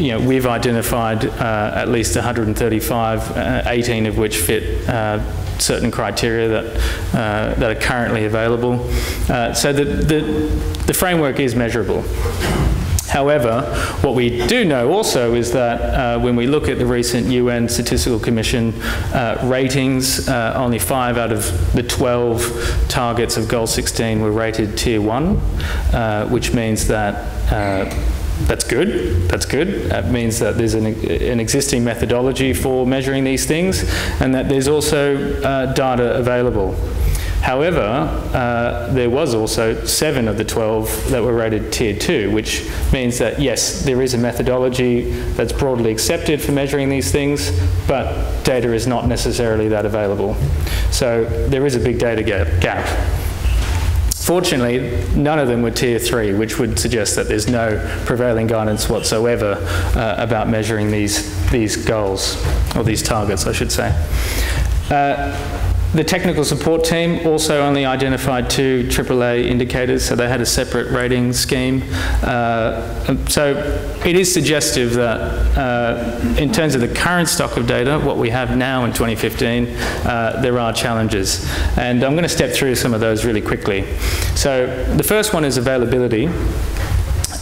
you know, we've identified uh, at least 135, uh, 18 of which fit uh, certain criteria that, uh, that are currently available. Uh, so the, the, the framework is measurable. However, what we do know also is that uh, when we look at the recent UN Statistical Commission uh, ratings, uh, only five out of the 12 targets of Goal 16 were rated Tier 1, uh, which means that that's good. That's good. That means that there's an, an, existing methodology for measuring these things and that there's also uh, data available. However, uh, there was also seven of the 12 that were rated Tier 2, which means that, yes, there is a methodology that's broadly accepted for measuring these things, but data is not necessarily that available. So there is a big data gap. Fortunately, none of them were tier three, which would suggest that there's no prevailing guidance whatsoever uh, about measuring these, these goals, or these targets, I should say. Uh, the technical support team also only identified two AAA indicators, so they had a separate rating scheme. Uh, so it is suggestive that uh, in terms of the current stock of data, what we have now in 2015, uh, there are challenges. And I'm going to step through some of those really quickly. So the first one is availability.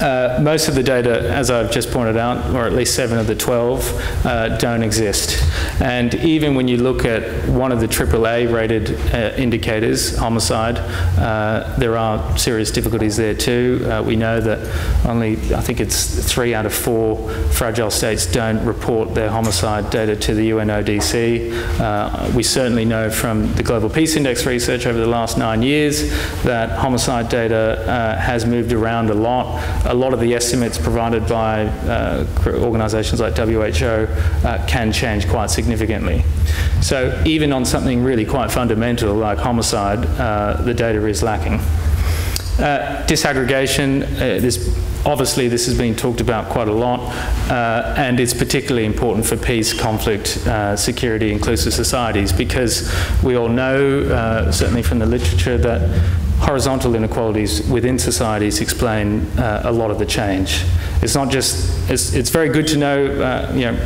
Uh, most of the data, as I've just pointed out, or at least seven of the 12, uh, don't exist. And even when you look at one of the AAA rated uh, indicators, homicide, uh, there are serious difficulties there too. Uh, we know that only, I think it's three out of four fragile states don't report their homicide data to the UNODC. we certainly know from the Global Peace Index research over the last nine years that homicide data has moved around a lot a lot of the estimates provided by uh, organisations like WHO uh, can change quite significantly. So even on something really quite fundamental like homicide, uh, the data is lacking. Uh, disaggregation, uh, this, obviously this has been talked about quite a lot, uh, and it's particularly important for peace, conflict, uh, security, inclusive societies, because we all know, uh, certainly from the literature, that horizontal inequalities within societies explain uh, a lot of the change. It's not just, it's, it's very good to know, uh, you know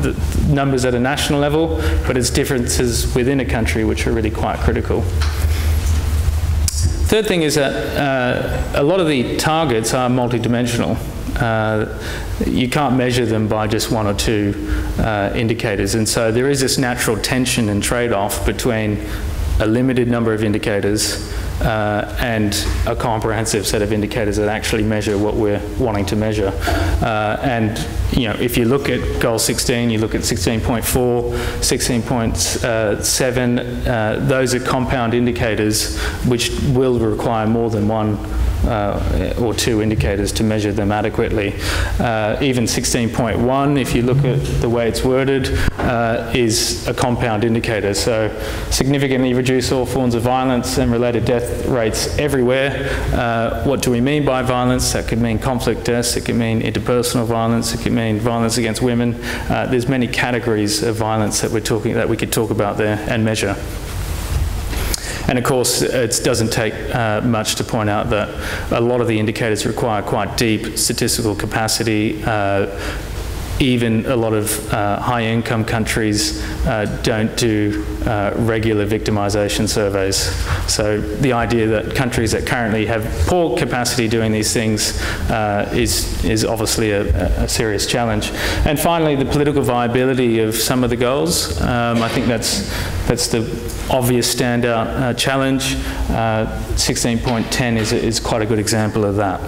the numbers at a national level, but it's differences within a country which are really quite critical. Third thing is that uh, a lot of the targets are multidimensional. Uh, you can't measure them by just one or two uh, indicators. And so there is this natural tension and trade-off between a limited number of indicators uh, and a comprehensive set of indicators that actually measure what we're wanting to measure. Uh, and you know, if you look at goal 16, you look at 16.4, 16.7, uh, those are compound indicators which will require more than one uh, or two indicators to measure them adequately. Uh, even 16.1, if you look at the way it's worded, uh, is a compound indicator. So significantly reduce all forms of violence and related death rates everywhere. Uh, what do we mean by violence? That could mean conflict deaths, it could mean interpersonal violence, it could mean violence against women. Uh, there's many categories of violence that we're talking that we could talk about there and measure. And of course, it doesn't take uh, much to point out that a lot of the indicators require quite deep statistical capacity, uh, even a lot of uh, high income countries uh, don't do uh, regular victimization surveys. So the idea that countries that currently have poor capacity doing these things uh, is, is obviously a, a, serious challenge. And finally, the political viability of some of the goals. Um, I think that's, that's the obvious standout uh, challenge. 16.10 uh, is, is quite a good example of that.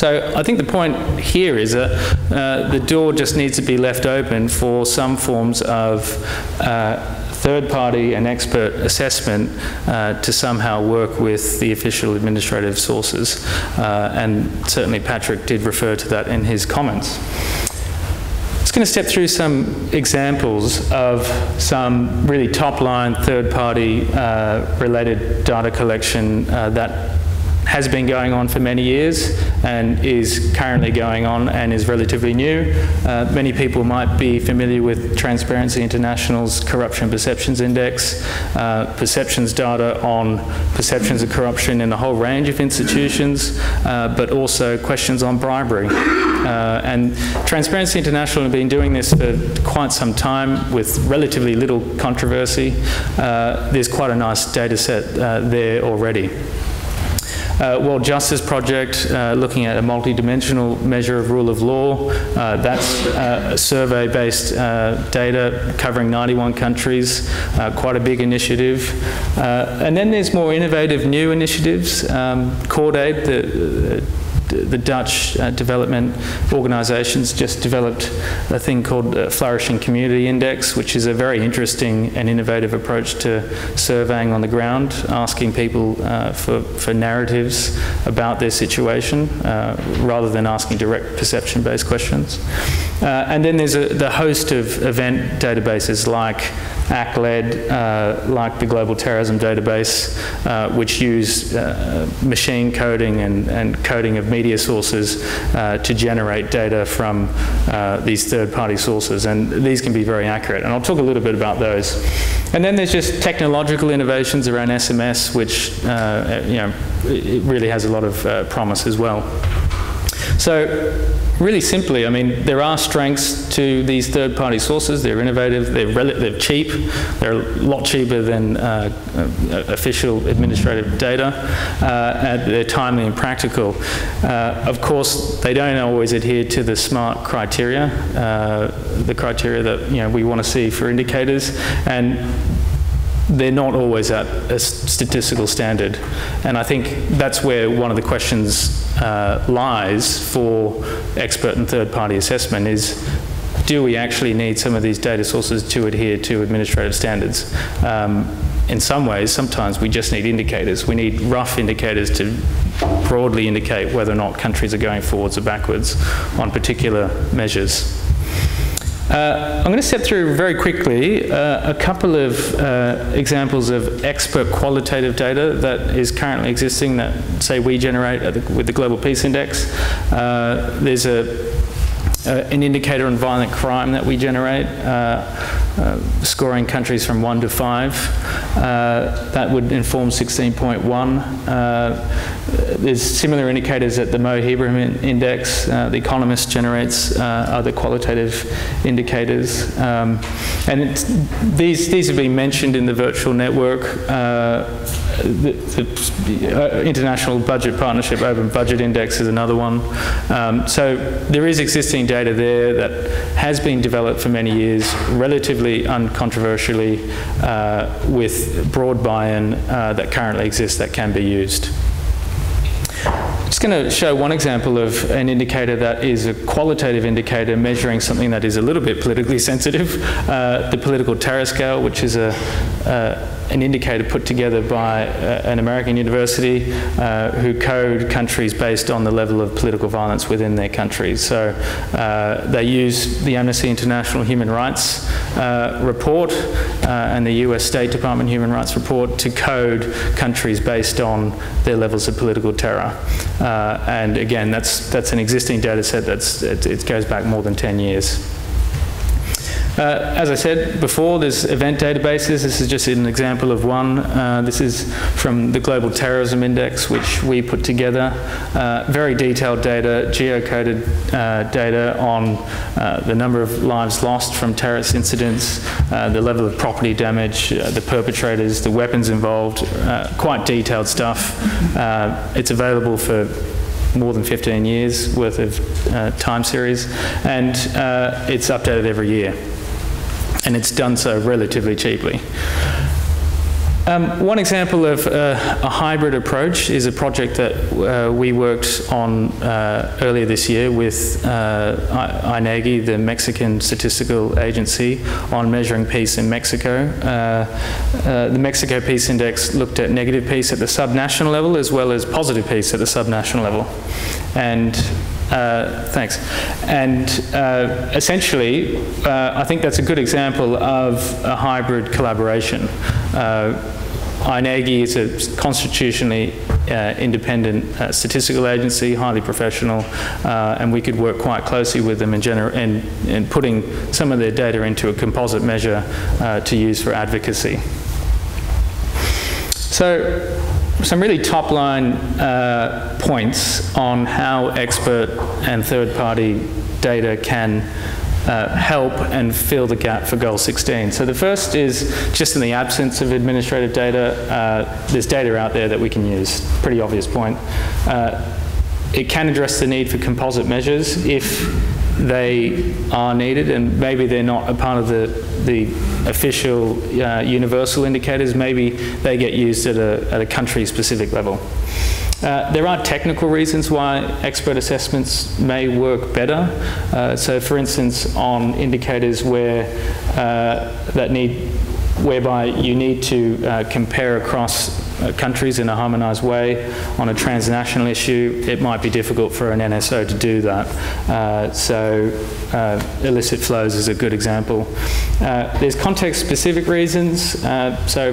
So I think the point here is that uh, the door just needs to be left open for some forms of uh, third party and expert assessment uh, to somehow work with the official administrative sources. Uh, and certainly Patrick did refer to that in his comments. I'm just going to step through some examples of some really top line third party uh, related data collection uh, that has been going on for many years and is currently going on and is relatively new. Uh, many people might be familiar with Transparency International's Corruption Perceptions Index, uh, perceptions data on perceptions of corruption in a whole range of institutions, uh, but also questions on bribery. Uh, and Transparency International have been doing this for quite some time with relatively little controversy. Uh, there's quite a nice data set uh, there already. Uh, World Justice Project, uh, looking at a multidimensional measure of rule of law. Uh, that's uh, survey-based uh, data covering 91 countries, uh, quite a big initiative. and then there's more innovative new initiatives. Um, Cordaid, the the Dutch uh, development organisations just developed a thing called uh, Flourishing Community Index, which is a very interesting and innovative approach to surveying on the ground, asking people uh, for, for narratives about their situation uh, rather than asking direct perception-based questions. Uh, and then there's a, the host of event databases like ACLED, uh, like the Global Terrorism Database, uh, which use uh, machine coding and, and, coding of media sources uh, to generate data from uh, these third-party sources. And these can be very accurate. And I'll talk a little bit about those. And then there's just technological innovations around SMS, which you know, really has a lot of promise as well. So really simply, I mean, there are strengths to these third-party sources. They're innovative, they're, they're cheap, they're a lot cheaper than uh, uh, official administrative data, uh, they're timely and practical. Uh, of course, they don't always adhere to the SMART criteria, uh, the criteria that you know, we want to see for indicators, and they're not always at a statistical standard. And I think that's where one of the questions uh, lies for expert and third party assessment is do we actually need some of these data sources to adhere to administrative standards? Um, in some ways, sometimes we just need indicators. We need rough indicators to broadly indicate whether or not countries are going forwards or backwards on particular measures. Uh, I'm going to step through very quickly uh, a couple of uh, examples of expert qualitative data that is currently existing that, say, we generate the, with the Global Peace Index. Uh, there's a uh, an indicator on violent crime that we generate, uh, uh, scoring countries from 1 to 5. Uh, that would inform 16.1. Uh, there's similar indicators at the Mo Index. Uh, the Economist generates other qualitative indicators. Um, and these, these have been mentioned in the virtual network. The, the International Budget Partnership Open Budget Index is another one. Um, so there is existing data there that has been developed for many years, relatively uncontroversially, uh, with broad buy-in uh, that currently exists that can be used I'm just going to show one example of an indicator that is a qualitative indicator measuring something that is a little bit politically sensitive, uh, the political terror scale, which is a, uh, an indicator put together by uh, an American university uh, who code countries based on the level of political violence within their countries. So uh, they use the Amnesty International Human Rights uh, report uh, and the US State Department Human Rights report to code countries based on their levels of political terror. And again, that's, that's an existing data set that's, it, it goes back more than 10 years. Uh, as I said before, there's event databases. This is just an example of one. Uh, this is from the Global Terrorism Index, which we put together. Uh, very detailed data, geocoded uh, data on uh, the number of lives lost from terrorist incidents, uh, the level of property damage, the perpetrators, the weapons involved, quite detailed stuff. it's available for more than 15 years worth of time series, and it's updated every year and it's done so relatively cheaply. Um, one example of uh, a hybrid approach is a project that uh, we worked on uh, earlier this year with uh, INEGI, the Mexican Statistical Agency, on measuring peace in Mexico. Uh, uh, the Mexico Peace Index looked at negative peace at the subnational level as well as positive peace at the subnational level. And uh, thanks. And uh, essentially, uh, I think that's a good example of a hybrid collaboration. Uh, INEGI is a constitutionally uh, independent uh, statistical agency, highly professional, uh, and we could work quite closely with them in, in, in, putting some of their data into a composite measure uh, to use for advocacy. So some really top line uh, points on how expert and third party data can uh, help and fill the gap for goal 16. So the first is just in the absence of administrative data, uh, there's data out there that we can use. Pretty obvious point. Uh, it can address the need for composite measures if they are needed, and maybe they're not a part of the, the official uh, universal indicators. Maybe they get used at a, at a country-specific level. Uh, there are technical reasons why expert assessments may work better. Uh, so, for instance, on indicators where uh, that need, whereby you need to uh, compare across countries in a harmonized way on a transnational issue, it might be difficult for an NSO to do that. Uh, so uh, illicit flows is a good example. Uh, there's context-specific reasons. Uh, so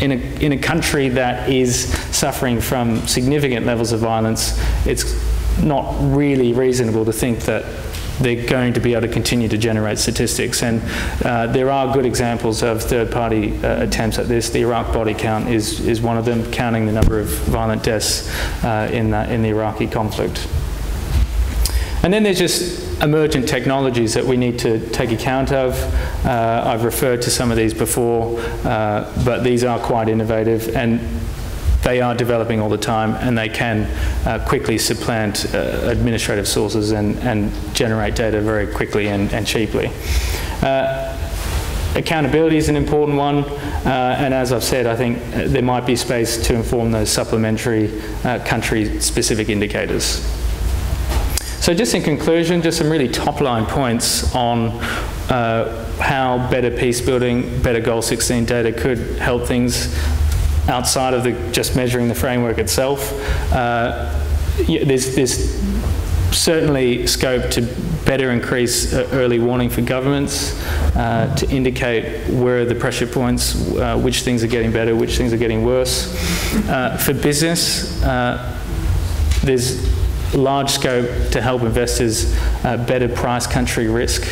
in a, in a country that is suffering from significant levels of violence, it's not really reasonable to think that they're going to be able to continue to generate statistics. And uh, there are good examples of third-party uh, attempts at this. The Iraq body count is, is one of them, counting the number of violent deaths uh, in, the, in the Iraqi conflict. And then there's just emergent technologies that we need to take account of. Uh, I've referred to some of these before, uh, but these are quite innovative and they are developing all the time and they can uh, quickly supplant uh, administrative sources and, and, generate data very quickly and, and cheaply. Uh, accountability is an important one, uh, and as I've said, I think uh, there might be space to inform those supplementary uh, country-specific indicators. So just in conclusion, just some really top-line points on how better peace building, better Goal 16 data could help things outside of the, just measuring the framework itself. Uh, there's, there's certainly scope to better increase uh, early warning for governments, uh, to indicate where the pressure points, uh, which things are getting better, which things are getting worse. Uh, for business, uh, there's large scope to help investors uh, better price country risk.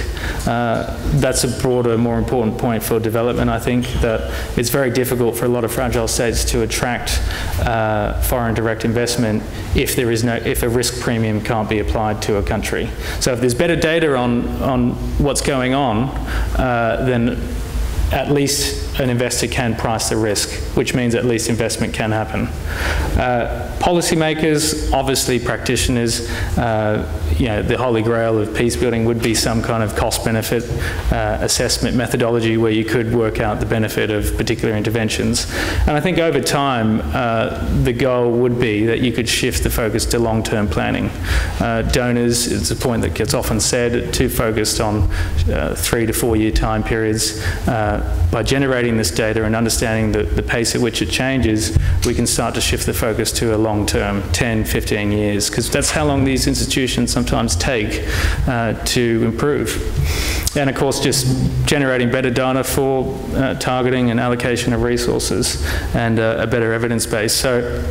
Uh, that's a broader, more important point for development. I think that it's very difficult for a lot of fragile states to attract uh, foreign direct investment if there is no, if a risk premium can't be applied to a country. So if there's better data on on what's going on, uh, then at least an investor can price the risk, which means at least investment can happen. Uh, policymakers, obviously practitioners, uh, you know, the holy grail of peace building would be some kind of cost benefit uh, assessment methodology where you could work out the benefit of particular interventions. And I think over time, uh, the goal would be that you could shift the focus to long-term planning. Uh, donors, it's a point that gets often said, too focused on uh, three to four year time periods. by generating this data and understanding the, the pace at which it changes, we can start to shift the focus to a long term, 10, 15 years, because that's how long these institutions sometimes take uh, to improve. And of course, just generating better data for uh, targeting and allocation of resources and uh, a better evidence base. So,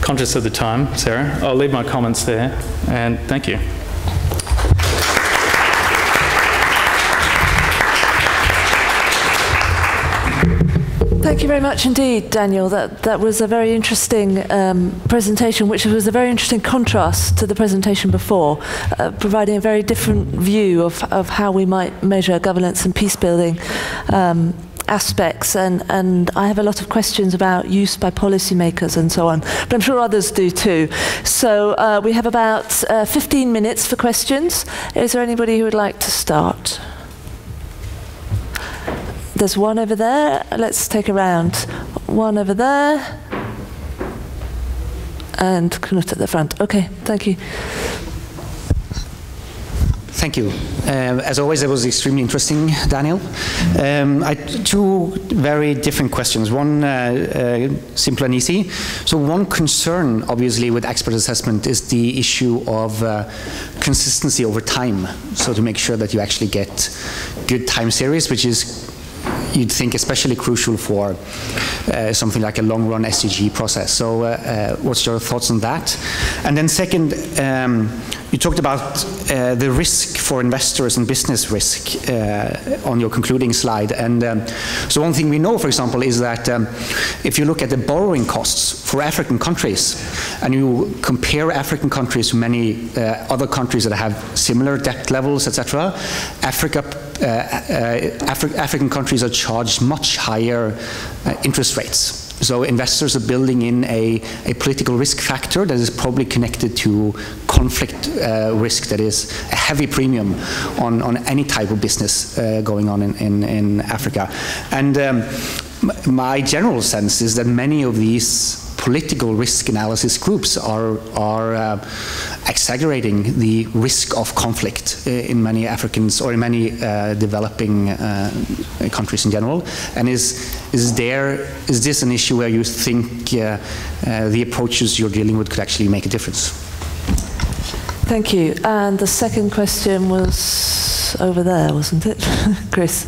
conscious of the time, Sarah, I'll leave my comments there, and thank you. Thank you very much indeed, Daniel. That, that was a very interesting um, presentation, which was a very interesting contrast to the presentation before, uh, providing a very different view of, of how we might measure governance and peace building. Um, aspects and, and I have a lot of questions about use by policymakers and so on, but I'm sure others do too. So uh, we have about uh, 15 minutes for questions. Is there anybody who would like to start? There's one over there. Let's take a round. One over there. And Knut at the front. Okay, thank you. Thank you. Uh, as always, it was extremely interesting, Daniel. Um, I, two very different questions. One uh, uh, simple and easy. So one concern, obviously, with expert assessment is the issue of uh, consistency over time. So to make sure that you actually get good time series, which is you'd think especially crucial for uh, something like a long-run SDG process. So, uh, uh, what's your thoughts on that? And then, second, um, you talked about uh, the risk for investors and business risk uh, on your concluding slide. And um, so, one thing we know, for example, is that um, if you look at the borrowing costs for African countries and you compare African countries to many uh, other countries that have similar debt levels, etc., Africa uh, uh, Afri African countries are charged much higher uh, interest rates. So investors are building in a, a, political risk factor that is probably connected to conflict uh, risk that is a heavy premium on, on any type of business uh, going on in, in, in Africa. And um, my general sense is that many of these political risk analysis groups are, are uh, exaggerating the risk of conflict uh, in many Africans or in many uh, developing uh, countries in general. And is, is, there, is this an issue where you think the approaches you're dealing with could actually make a difference? Thank you. And the second question was over there, wasn't it, Chris?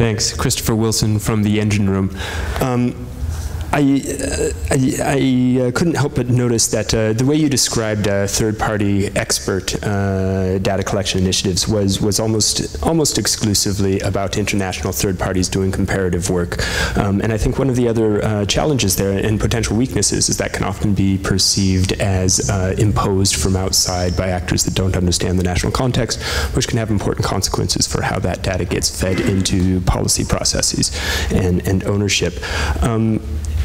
Thanks. Christopher Wilson from the Engine Room. Um, I, uh, I, I uh, couldn't help but notice that uh, the way you described uh, third-party expert uh, data collection initiatives was was almost almost exclusively about international third parties doing comparative work. Um, and I think one of the other uh, challenges there and potential weaknesses is that can often be perceived as imposed from outside by actors that don't understand the national context, which can have important consequences for how that data gets fed into policy processes and, and ownership. Um,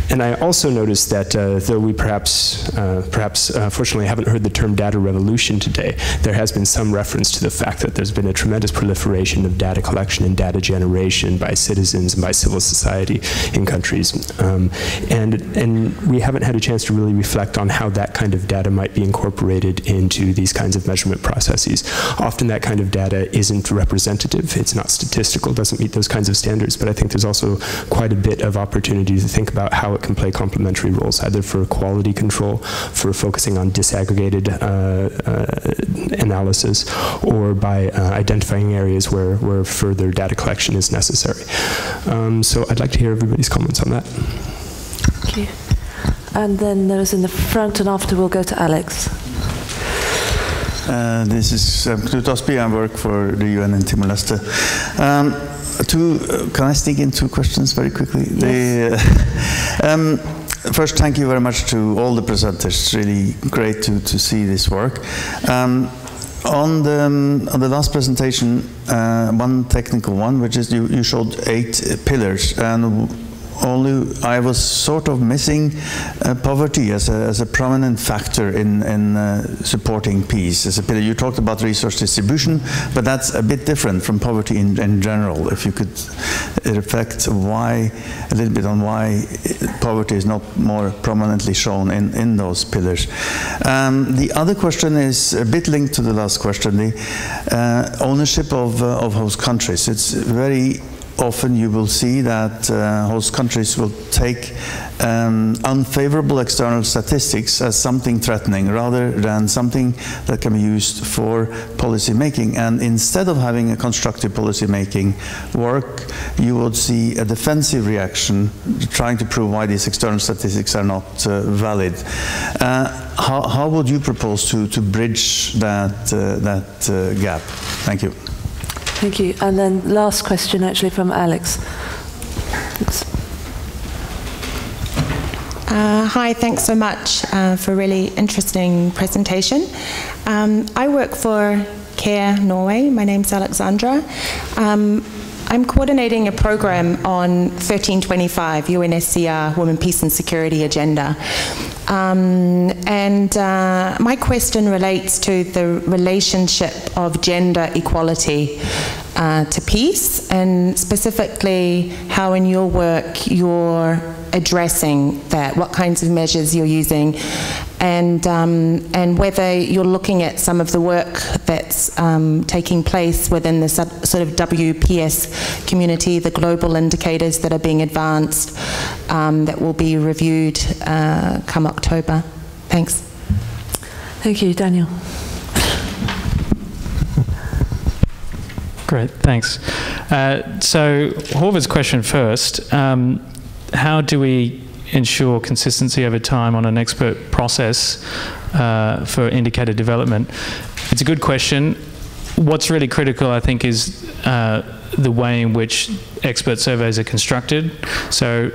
and I also noticed that uh, though we perhaps, uh, perhaps uh, fortunately haven't heard the term data revolution today, there has been some reference to the fact that there's been a tremendous proliferation of data collection and data generation by citizens and by civil society in countries. Um, and, and we haven't had a chance to really reflect on how that kind of data might be incorporated into these kinds of measurement processes. Often that kind of data isn't representative, it's not statistical, doesn't meet those kinds of standards, but I think there's also quite a bit of opportunity to think about how it can play complementary roles, either for quality control, for focusing on disaggregated uh, uh, analysis, or by uh, identifying areas where, where further data collection is necessary. Um, so I'd like to hear everybody's comments on that. Thank you. And then there was in the front, and after we'll go to Alex. Uh, this is Knut Ostby. I work for the UN in Timor-Leste. Um, two, uh, can I sneak in two questions very quickly? Yes. The, uh, um, first, thank you very much to all the presenters. It's really great to, to see this work. Um, on the, um, on the last presentation, uh, one technical one, which is you, you showed eight pillars, and only I was sort of missing uh, poverty as a, as a prominent factor in, in uh, supporting peace. As a pillar. You talked about resource distribution, but that's a bit different from poverty in, in general. If you could reflect why, a little bit on why poverty is not more prominently shown in, in those pillars. Um, the other question is a bit linked to the last question, the uh, ownership of, uh, of host countries. It's very often you will see that uh, host countries will take um, unfavorable external statistics as something threatening rather than something that can be used for policy making. And instead of having a constructive policy making work, you would see a defensive reaction trying to prove why these external statistics are not uh, valid. Uh, how, how, would you propose to, to bridge that, uh, that uh, gap? Thank you. Thank you. And then last question actually from Alex. Uh, hi, thanks so much uh, for a really interesting presentation. Um, I work for CARE Norway. My name's Alexandra. Um, I'm coordinating a program on 1325 UNSCR Women, Peace and Security Agenda. Um, and uh, my question relates to the relationship of gender equality uh, to peace, and specifically how in your work you're addressing that, what kinds of measures you're using, and, um, and whether you're looking at some of the work that's um, taking place within the sub, sort of WPS community, the global indicators that are being advanced um, that will be reviewed uh, come October. Thanks. Thank you, Daniel. Great, thanks. Uh, so, Horvath's question first. Um, how do we ensure consistency over time on an expert process uh, for indicator development? It's a good question. What's really critical, I think, is uh, the way in which expert surveys are constructed. So,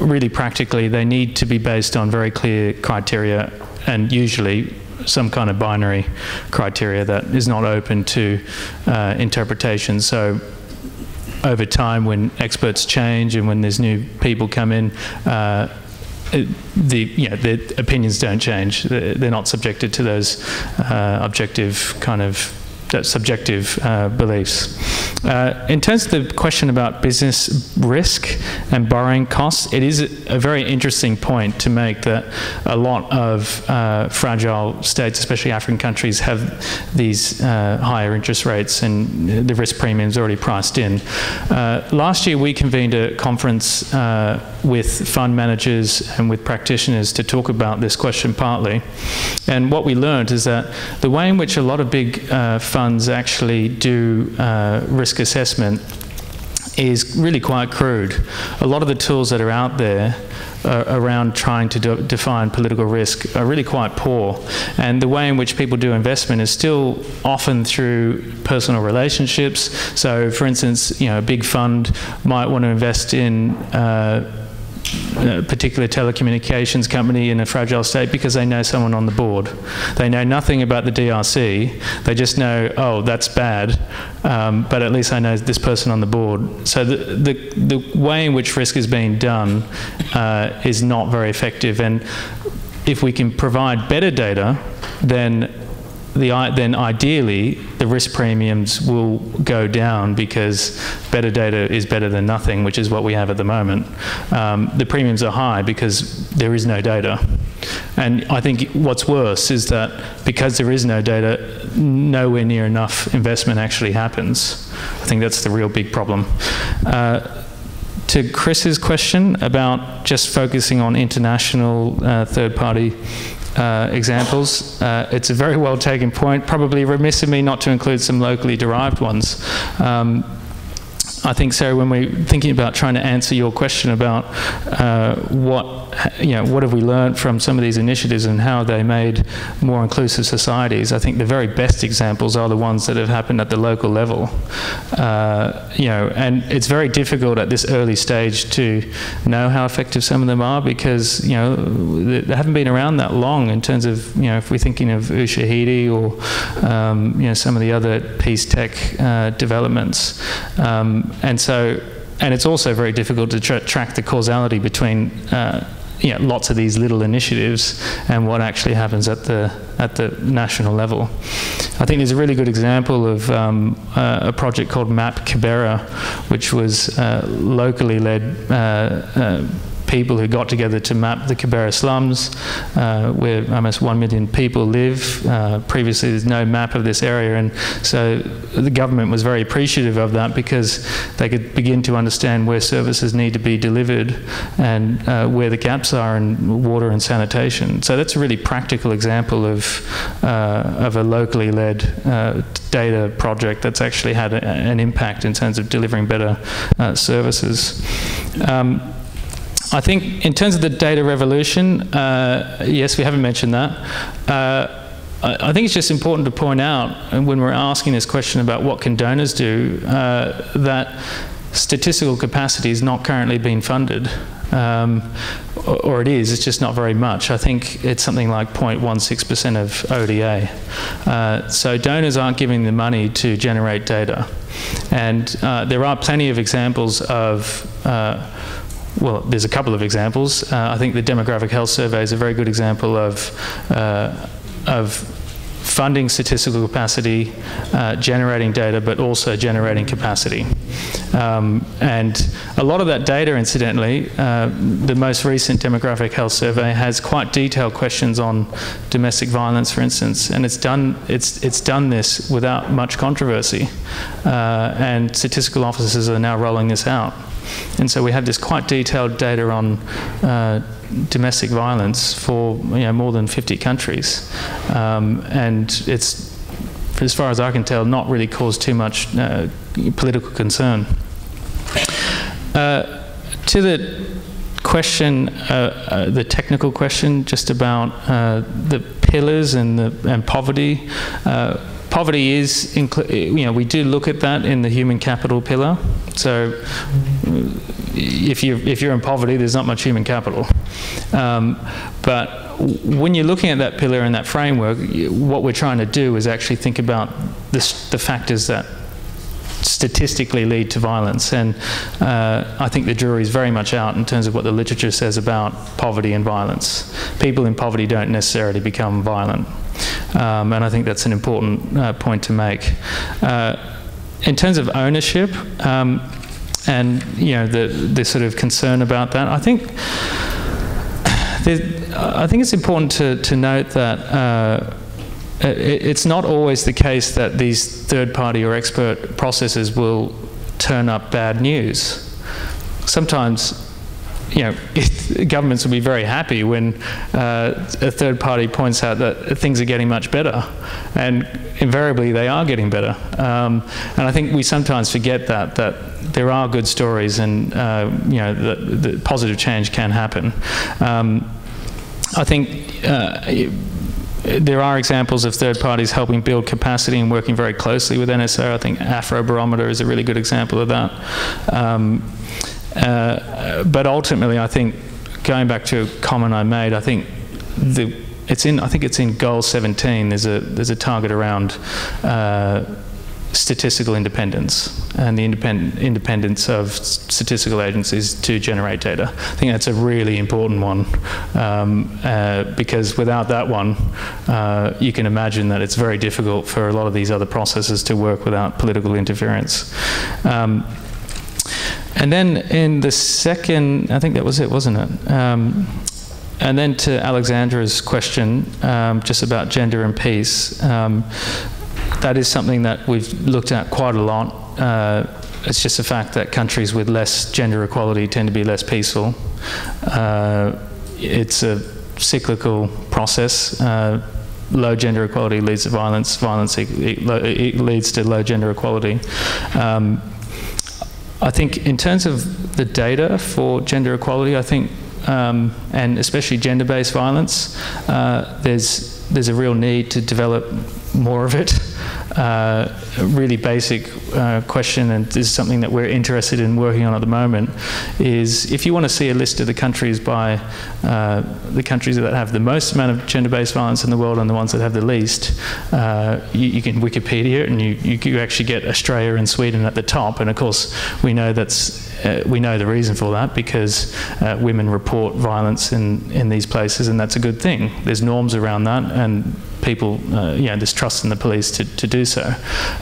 really practically, they need to be based on very clear criteria and usually some kind of binary criteria that is not open to uh, interpretation. So over time, when experts change and when there's new people come in, uh, the you know, the opinions don't change. They're not subjected to those uh, objective kind of subjective uh, beliefs. Uh, in terms of the question about business risk and borrowing costs, it is a very interesting point to make that a lot of uh, fragile states, especially African countries, have these uh, higher interest rates and the risk premiums already priced in. Uh, last year, we convened a conference uh, with fund managers and with practitioners to talk about this question partly. And what we learned is that the way in which a lot of big funds funds actually do uh, risk assessment is really quite crude. A lot of the tools that are out there uh, around trying to de define political risk are really quite poor. And the way in which people do investment is still often through personal relationships. So, for instance, you know, a big fund might want to invest in uh, a particular telecommunications company in a fragile state because they know someone on the board. They know nothing about the DRC. They just know, oh, that's bad, um, but at least I know this person on the board. So the, the, the way in which risk is being done uh, is not very effective. And if we can provide better data, then the, then ideally the risk premiums will go down because better data is better than nothing, which is what we have at the moment. Um, the premiums are high because there is no data. And I think what's worse is that because there is no data, nowhere near enough investment actually happens. I think that's the real big problem. Uh, to Chris's question about just focusing on international uh, third party uh, examples. Uh, it's a very well taken point, probably remiss of me not to include some locally derived ones. Um, I think, Sarah, when we're thinking about trying to answer your question about uh, what, you know, what have we learned from some of these initiatives and how they made more inclusive societies, I think the very best examples are the ones that have happened at the local level. Uh, you know, and it's very difficult at this early stage to know how effective some of them are because, you know, they haven't been around that long in terms of, you know, if we're thinking of Ushahidi or, um, you know, some of the other peace tech uh, developments. Um, and so, and it's also very difficult to tra track the causality between uh, you know, lots of these little initiatives and what actually happens at the at the national level. I think there's a really good example of um, uh, a project called Map Kibera, which was uh, locally led uh, uh people who got together to map the Kibera slums, uh, where almost one million people live. Uh, previously, there's no map of this area, and so the government was very appreciative of that because they could begin to understand where services need to be delivered and uh, where the gaps are in water and sanitation. So that's a really practical example of uh, of a locally led uh, data project that's actually had a, an impact in terms of delivering better uh, services. Um, I think in terms of the data revolution, uh, yes, we haven't mentioned that. Uh, I, think it's just important to point out when we're asking this question about what can donors do, uh, that statistical capacity is not currently being funded. Um, or, it is, it's just not very much. I think it's something like 0.16% of ODA. Uh, so donors aren't giving the money to generate data. And uh, there are plenty of examples of uh, well, there's a couple of examples. Uh, I think the demographic health survey is a very good example of, uh, of funding statistical capacity, uh, generating data, but also generating capacity. Um, and a lot of that data, incidentally, uh, the most recent demographic health survey has quite detailed questions on domestic violence, for instance, and it's done, it's, it's done this without much controversy. Uh, and statistical officers are now rolling this out. And so we have this quite detailed data on uh, domestic violence for you know, more than 50 countries. Um, and it's as far as I can tell, not really caused too much uh, political concern. Uh, to the question, uh, uh, the technical question, just about uh, the pillars and the and poverty. Poverty is, you know, we do look at that in the human capital pillar. So if you if you're in poverty, there's not much human capital. Um, but when you're looking at that pillar and that framework, what we're trying to do is actually think about this, the factors that statistically lead to violence. And uh, I think the jury is very much out in terms of what the literature says about poverty and violence. People in poverty don't necessarily become violent. Um, and I think that's an important uh, point to make. Uh, in terms of ownership, um, and you know the the sort of concern about that, I think I think it's important to to note that uh, it's not always the case that these third party or expert processes will turn up bad news. Sometimes, you know, governments will be very happy when uh, a third party points out that things are getting much better, and invariably they are getting better. Um, and I think we sometimes forget that that there are good stories, and uh, you know, that, positive change can happen. Um, I think. Uh, there are examples of third parties helping build capacity and working very closely with NSO. I think Afrobarometer is a really good example of that. Um, uh, but ultimately, I think going back to a comment I made, I think the it's in I think it's in goal 17. There's a there's a target around. Uh, statistical independence and the independ independence of statistical agencies to generate data. I think that's a really important one um, uh, because without that one, uh, you can imagine that it's very difficult for a lot of these other processes to work without political interference. Um, and then in the second, I think that was it, wasn't it? Um, and then to Alexandra's question, um, just about gender and peace, um, that is something that we've looked at quite a lot. Uh, it's just a fact that countries with less gender equality tend to be less peaceful. Uh, it's a cyclical process. Uh, low gender equality leads to violence. Violence leads to low gender equality. Um, I think in terms of the data for gender equality, I think, um, and especially gender-based violence, uh, there's there's a real need to develop more of it. Uh, a really basic uh, question, and this is something that we're interested in working on at the moment, is if you want to see a list of the countries by uh, the countries that have the most amount of gender-based violence in the world and the ones that have the least, uh, you, you, can Wikipedia it, and you, you, actually get Australia and Sweden at the top. And of course, we know that's uh, we know the reason for that because uh, women report violence in, in these places, and that's a good thing. There's norms around that, and people, uh, you know, there's trust in the police to, to do so,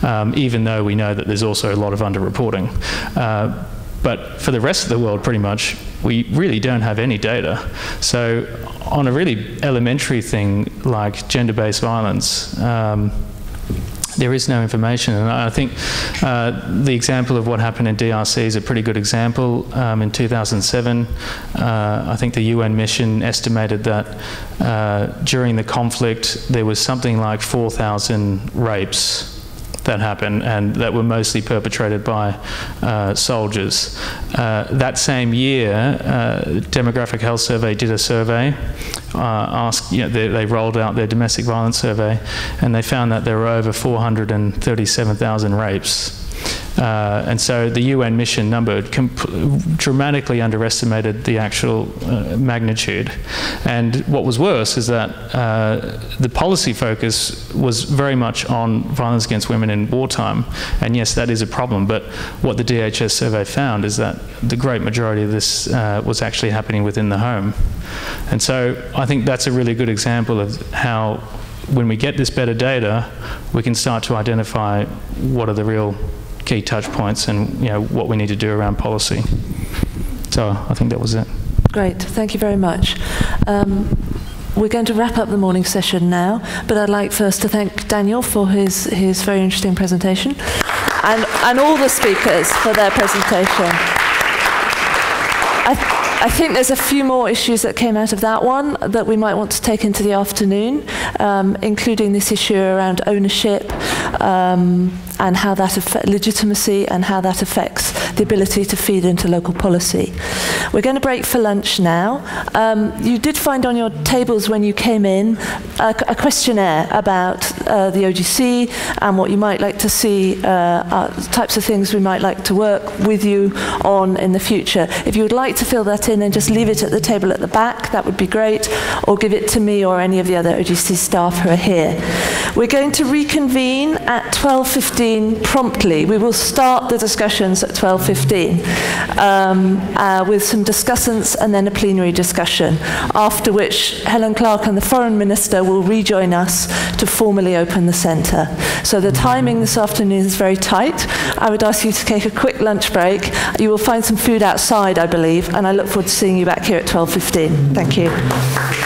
um, even though we know that there's also a lot of underreporting. Uh, but for the rest of the world, pretty much, we really don't have any data. So on a really elementary thing like gender-based violence, um, there is no information. And I think uh, the example of what happened in DRC is a pretty good example. Um, in 2007, uh, I think the UN mission estimated that uh, during the conflict there was something like 4,000 rapes that happened and that were mostly perpetrated by uh, soldiers. Uh, that same year, uh, Demographic Health Survey did a survey, uh, asked, you know, they, they, rolled out their domestic violence survey, and they found that there were over 437,000 rapes uh, and so the UN mission number dramatically underestimated the actual uh, magnitude. And what was worse is that uh, the policy focus was very much on violence against women in wartime. And yes, that is a problem. But what the DHS survey found is that the great majority of this uh, was actually happening within the home. And so I think that's a really good example of how when we get this better data, we can start to identify what are the real key touch points and you know what we need to do around policy. So I think that was it. Great, thank you very much. Um, we're going to wrap up the morning session now, but I'd like first to thank Daniel for his, his very interesting presentation and, and all the speakers for their presentation. I I think there's a few more issues that came out of that one that we might want to take into the afternoon, um, including this issue around ownership um, and how that affects legitimacy and how that affects the ability to feed into local policy. We're going to break for lunch now. Um, you did find on your tables when you came in a, a questionnaire about uh, the OGC and what you might like to see, uh, uh, types of things we might like to work with you on in the future. If you would like to fill that in and just leave it at the table at the back, that would be great, or give it to me or any of the other OGC staff who are here. We're going to reconvene at 12.15 promptly. We will start the discussions at 12.15 um, uh, with some discussants and then a plenary discussion, after which Helen Clark and the Foreign Minister will rejoin us to formally open the centre. So the timing this afternoon is very tight. I would ask you to take a quick lunch break. You will find some food outside, I believe, and I look forward to seeing you back here at 12.15. Thank you.